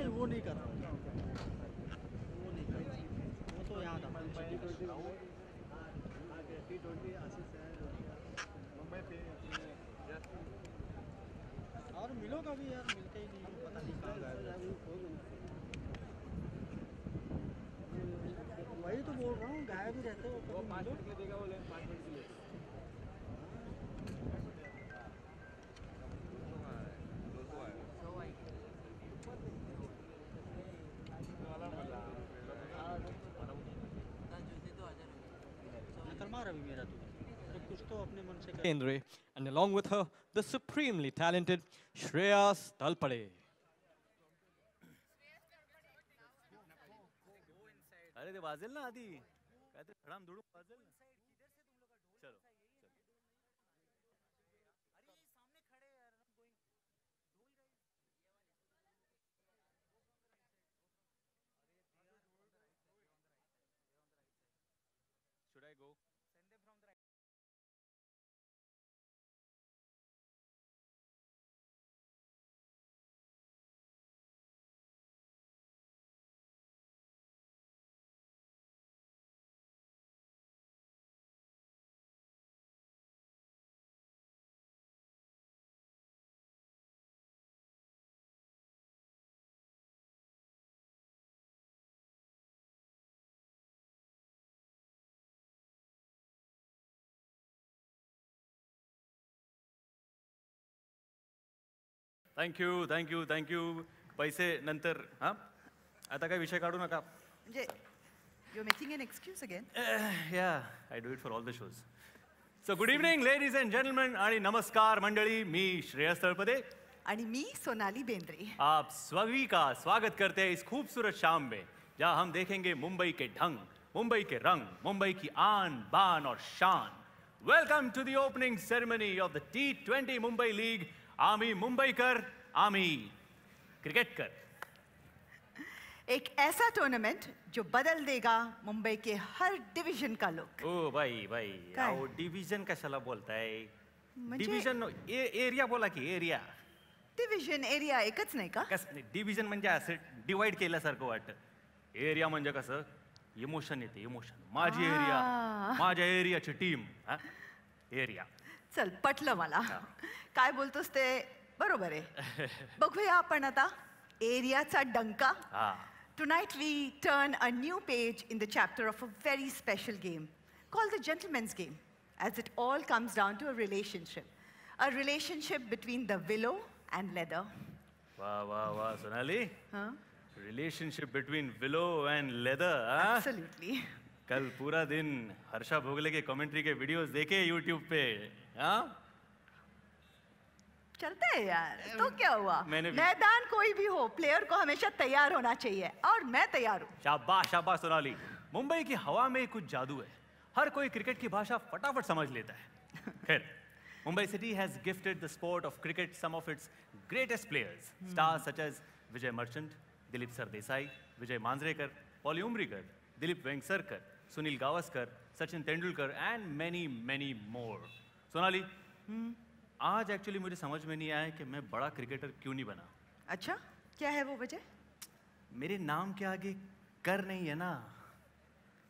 नहीं वो नहीं कर रहा वो नहीं कर वो तो याद आता है और मिलो कभी यार, मिलते ही नहीं, पता नहीं कहाँ गायब वही तो बोल रहा हूँ, गायब ही रहते हो Endre, and along with her, the supremely talented Shreyas Talpade. Thank you thank you thank you पैसे नंतर हाँ? आता काय विषय काढू नका. म्हणजे you're making an excuse again. या I do it for all the shows so good evening ladies and gentleman आणि नमस्कार मंडळी मी श्रेयस तळपदे. आणि मी सोनाली बेंद्रे. आप सभी का स्वागत करते हैं इस खूबसूरत शाम में जहाँ हम देखेंगे मुंबई के ढंग मुंबई के रंग मुंबई की आन बान और शान. Welcome to the opening ceremony of the T twenty Mumbai league आमी मुंबईकर आमी क्रिकेटकर एक ऐसा टूर्नामेंट जो बदल देगा मुंबई के हर डिवीज़न का लुक ओ भाई भाई? अहो डिव्हिजन कशाला बोलताय म्हणजे- डिव्हिजन एरिया बोला की एरिया डिव्हिजन एरिया एकच नाही का? कस डिव्हिजन म्हणजे असं डिवाइड केल्यासारखं वाटतं. एरिया म्हणजे कसं? इमोशन येते इमोशन माझी एरिया माझ्या एरियाची टीम एरिया चल पटल माला. काय बोलतोस ते बरोबर आहे. बघूया आपण आता एरियाचा डंका. Tonight we turn a new page in the chapter of a very special game call the gentlemen's game as it all comes down to a relationship a relationship between the willow and leather वा वा वा Sonali relationship between willow and leather कल पूरा दिन हर्षा भोगले के commentary के videos देखे YouTube पे। हाँ? चलता है यार। तो क्या हुआ? मैदान कोई भी हो प्लेयर को हमेशा तैयार होना चाहिए और मैं तैयार हूँ। शाबाश शाबाश सोनाली। मुंबई की हवा में कुछ जादू है। हर कोई क्रिकेट की भाषा फटाफट समझ लेता है। खैर Mumbai city has gifted the sport of cricket some of its greatest players stars such as Vijay Merchant Dilip Sardesai Vijay Manjrekar Polly Umrigar Dilip Vengsarkar Sunil Gavaskar Sachin Tendulkar and many many more Sonali आज actually मुझे समझ में नहीं आया कि मैं बड़ा cricketer क्यों नहीं बना। अच्छा क्या है वो वजह? मेरे नाम के आगे कर नहीं है ना।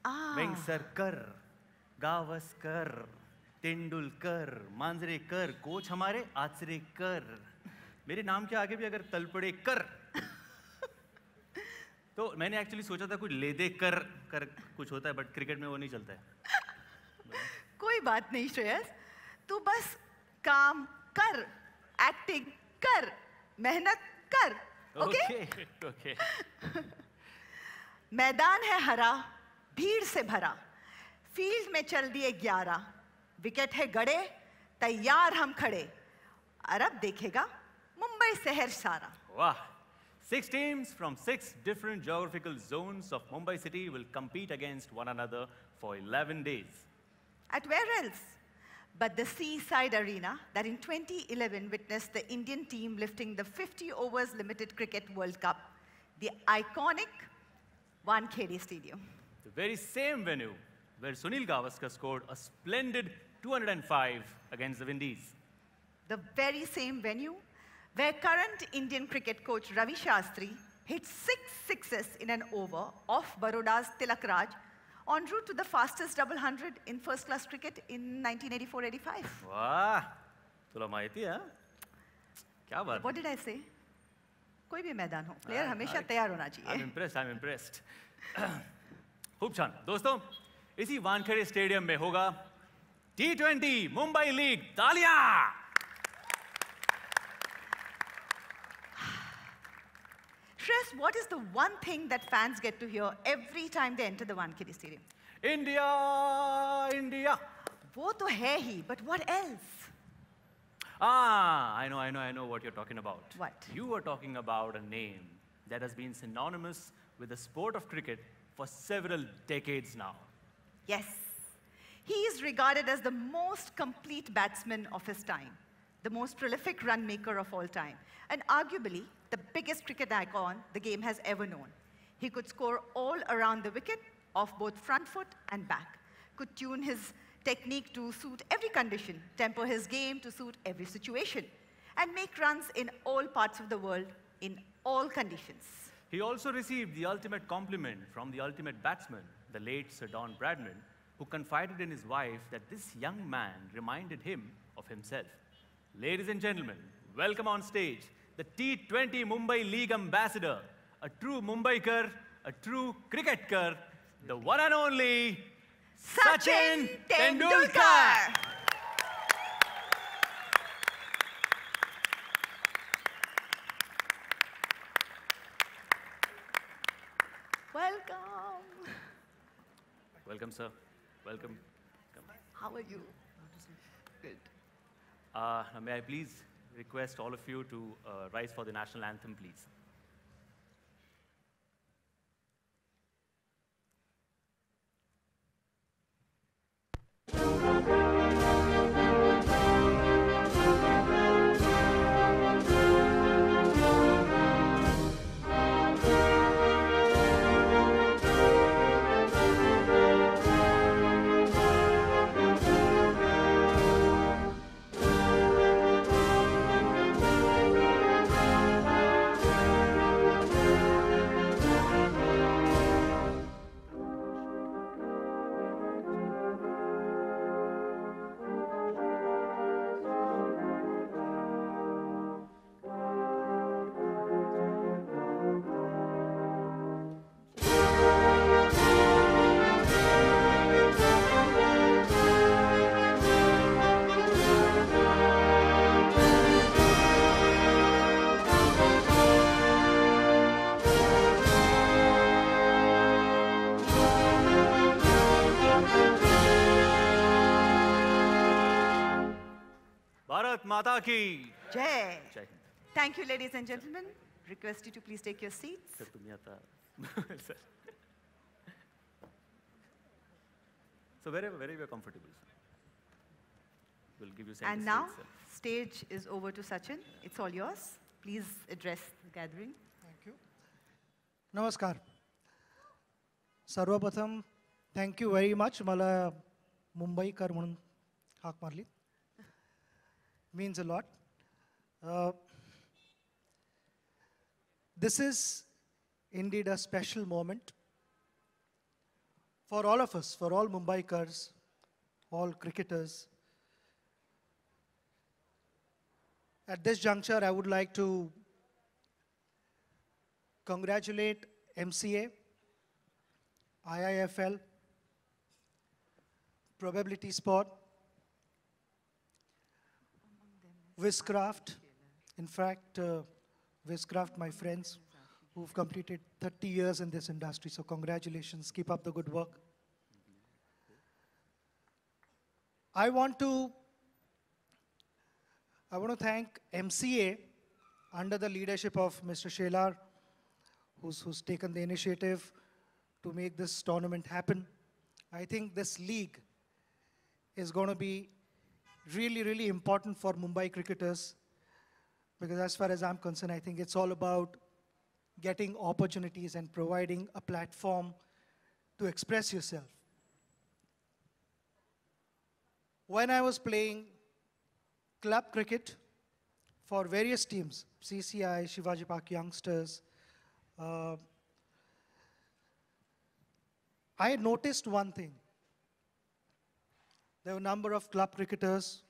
आ, वेंगसरकर गावस्कर तेंदुलकर मांजरेकर कोच हमारे आचरेकर मेरे नाम के आगे भी अगर तलपड़े कर तो मैंने एक्चुअली सोचा था कुछ ले दे कर कर कुछ होता है बट क्रिकेट में वो नहीं चलता है। कोई बात नहीं श्रेयस। तू बस काम कर एक्टिंग कर मेहनत कर ओके okay? ओके ओके मैदान है हरा भीड़ से भरा फ़ील्ड में चल दिए ग्यारह विकेट है गड़े तैयार हम खड़े अरब देखेगा मुंबई शहर सारा Wow. Six teams from six different geographical zones of Mumbai city will compete against one another for 11 days. At where else? But the seaside arena that in 2011 witnessed the Indian team lifting the 50 overs limited cricket World Cup, the iconic Wankhede Stadium. The very same venue where Sunil Gavaskar scored a splendid 205 against the Windies. The very same venue where current Indian cricket coach Ravi Shastri hit six sixes in an over off Baroda's Tilak Raj en route to the fastest double hundred in first class cricket in 1984-85. वाह तुला माहिती है हाँ? क्या बात What did I say? कोई भी मैदान हो प्लेयर हमेशा तैयार होना चाहिए इम्प्रेस्ड आई एम इम्प्रेस्ड खूब छान दोस्तों इसी वानखेड़े स्टेडियम में होगा टी ट्वेंटी मुंबई लीग तालियाँ Shreyas, what is the one thing that fans get to hear every time they enter the Wankhede Stadium? India India वो तो है ही, but what else? Ah, I know, I know, I know what you're talking about. What? You were talking about a name that has been synonymous with the sport of cricket for several decades now. Yes. He is regarded as the most complete batsman of his time, the most prolific run maker of all time, and arguably the biggest cricket icon the game has ever known. He could score all around the wicket, off both front foot and back, could tune his technique to suit every condition, temper his game to suit every situation, and make runs in all parts of the world in all conditions. He also received the ultimate compliment from the ultimate batsman, the late Sir Don Bradman, who confided in his wife that this young man reminded him of himself. Ladies and gentlemen, welcome on stage the T20 Mumbai League ambassador, a true Mumbaikar, a true cricketkar, the one and only Sachin Tendulkar. Welcome. Welcome, sir. Welcome. Come. How are you? Good. Uh, may I please request all of you to uh, rise for the national anthem, please. माता की। जय। Thank you ladies and gentleman request you to please take your seat sir तुम आता sir so very very very comfortable will give you sent and now stage is over to Sachin it's all yours please address the gathering thank you नमस्कार सर्वप्रथम thank you very much मला मुंबईकर म्हणून हाक मार्ली means a lot. Uh, this is indeed a special moment for all of us, for all Mumbaikars, all cricketers. At this juncture, I would like to congratulate MCA, IIFL, Probability Sport, Wizcraft. In fact, uh, my friends, who've completed 30 years in this industry. So congratulations, keep up the good work. I want to I want to thank MCA under the leadership of Mr. Shelar, who's, who's taken the initiative to make this tournament happen. I think this league is going to be really, really important for Mumbai cricketers because, as far as I'm concerned, I think it's all about getting opportunities and providing a platform to express yourself. When I was playing club cricket for various teams, CCI, Shivaji Park Youngsters, Uh, I noticed one thing. There were a number of club cricketers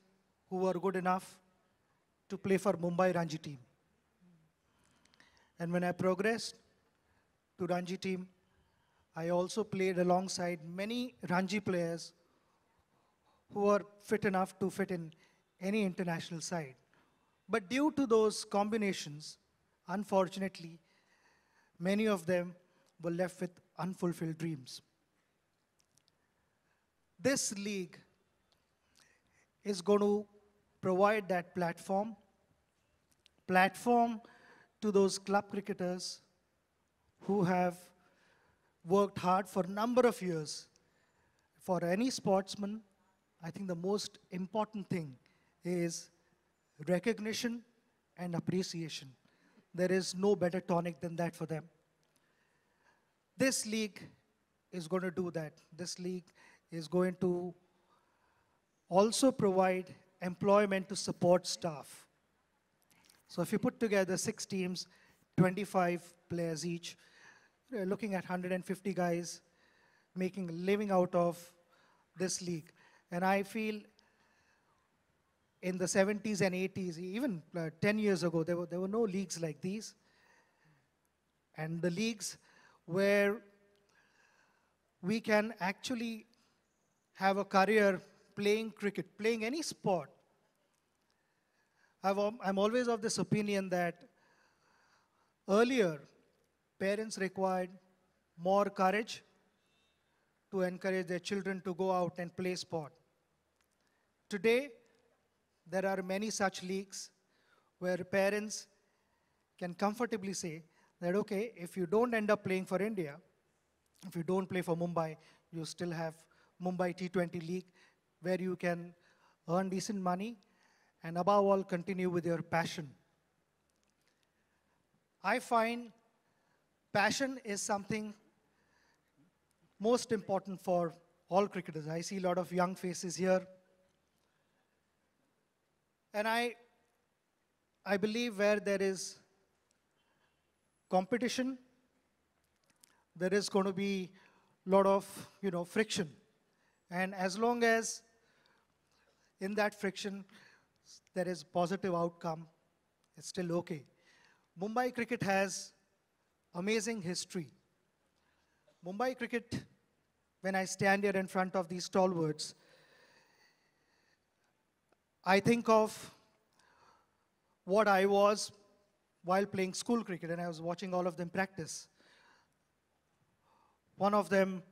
who were good enough to play for Mumbai Ranji team. And when I progressed to Ranji team, I also played alongside many Ranji players who were fit enough to fit in any international side. But due to those combinations, unfortunately, many of them were left with unfulfilled dreams. This league is going to provide that platform, platform to those club cricketers who have worked hard for a number of years. For any sportsman, I think the most important thing is recognition and appreciation. There is no better tonic than that for them. This league is going to do that. This league is going to also provide employment to support staff. So if you put together six teams, 25 players each, looking at 150 guys making a living out of this league. And I feel in the 70s and 80s, even uh, 10 years ago, there were, there were no leagues like these. And the leagues where we can actually have a career playing cricket, playing any sport. I've, um, I'm always of this opinion that earlier, parents required more courage to encourage their children to go out and play sport. Today, there are many such leagues where parents can comfortably say that, okay, if you don't end up playing for India, if you don't play for Mumbai, you still have Mumbai T20 League where you can earn decent money and above all continue with your passion. I find passion is something most important for all cricketers. I see a lot of young faces here. And I, I believe where there is competition, there is going to be a lot of you know friction and as long as in that friction there is positive outcome it's still okay. Mumbai cricket has amazing history. Mumbai cricket when i stand here in front of these stalwarts i think of what i was while playing school cricket and i was watching all of them practice. One of them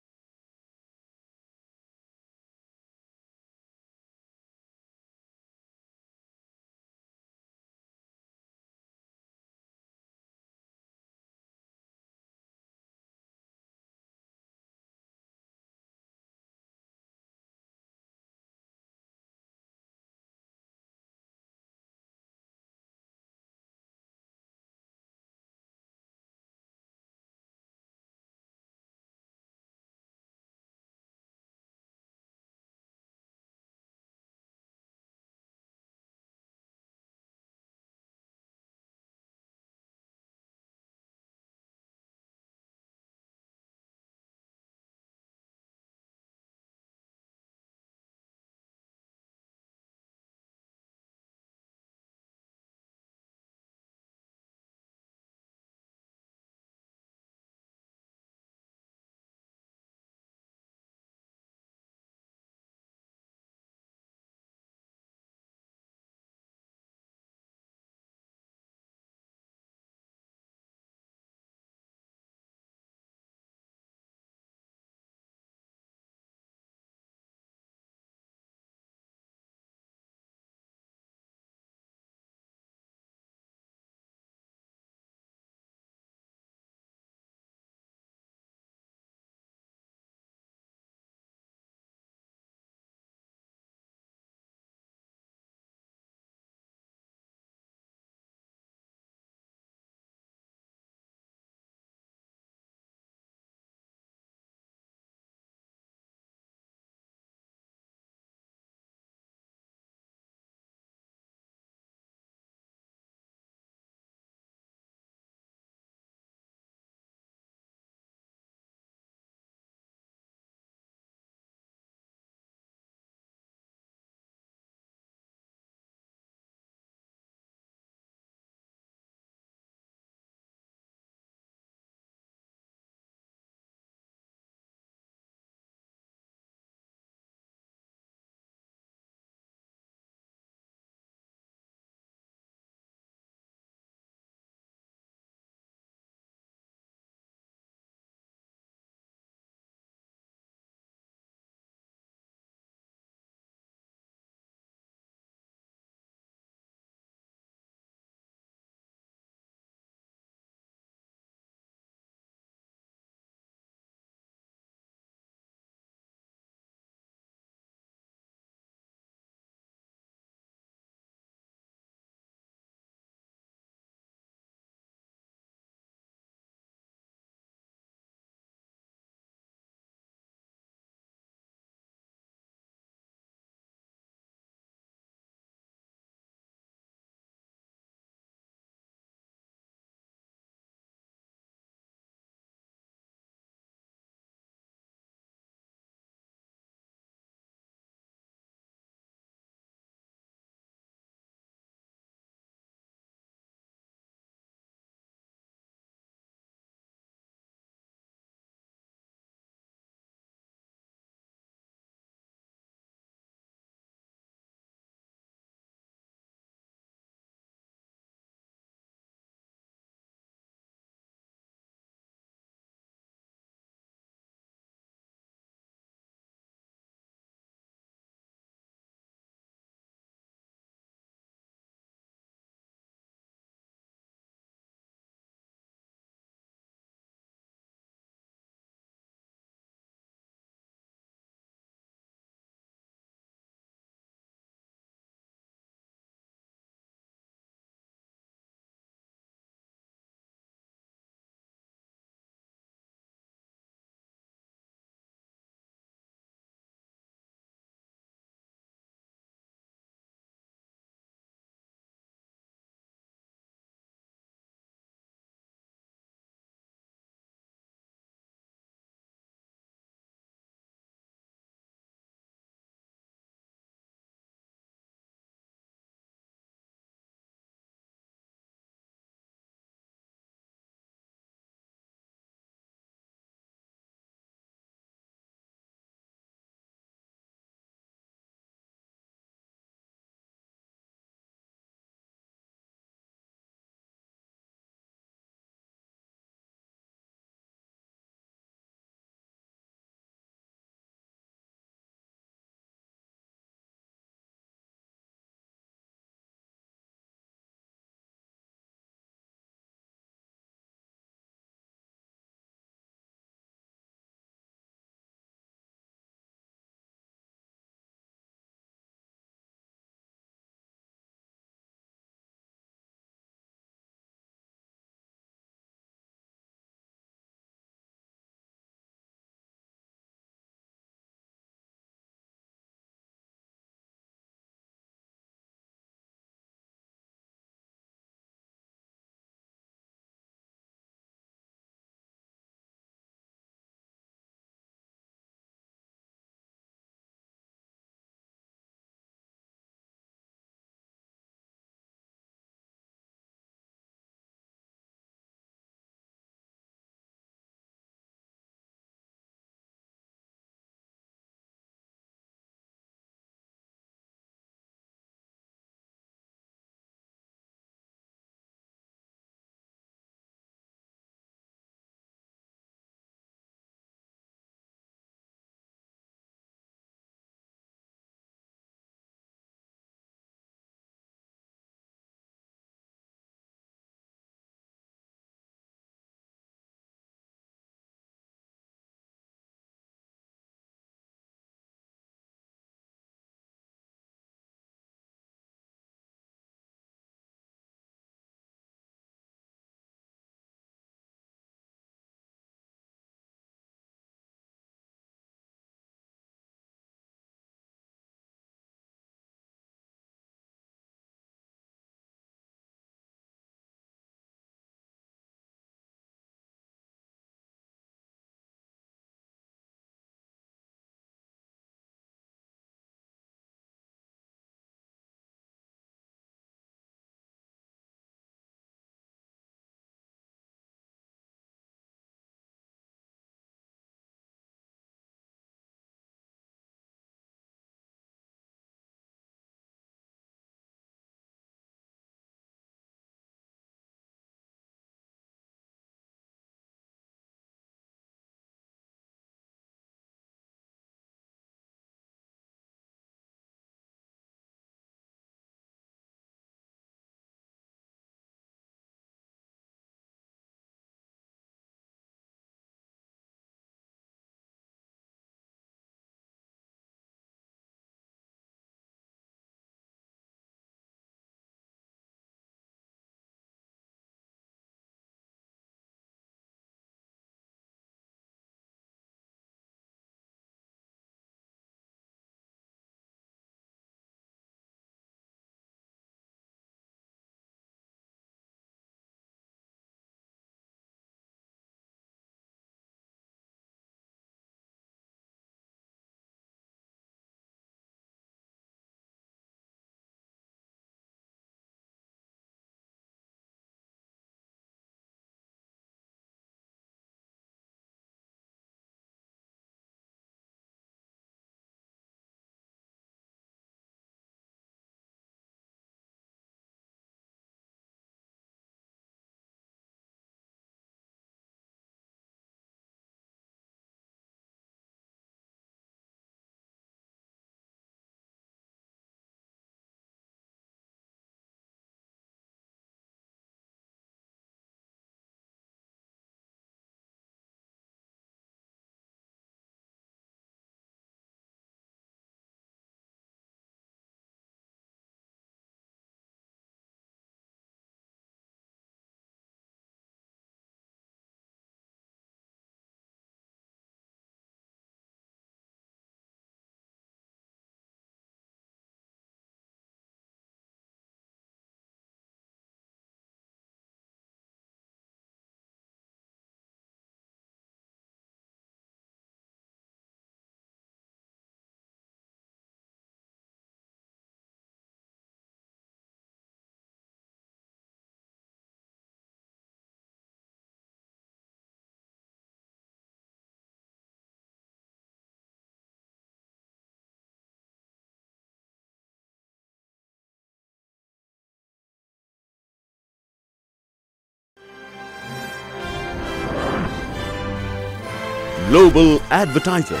Global Advertiser.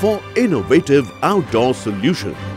For innovative outdoor solutions.